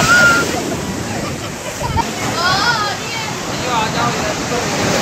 आ जाओ इधर।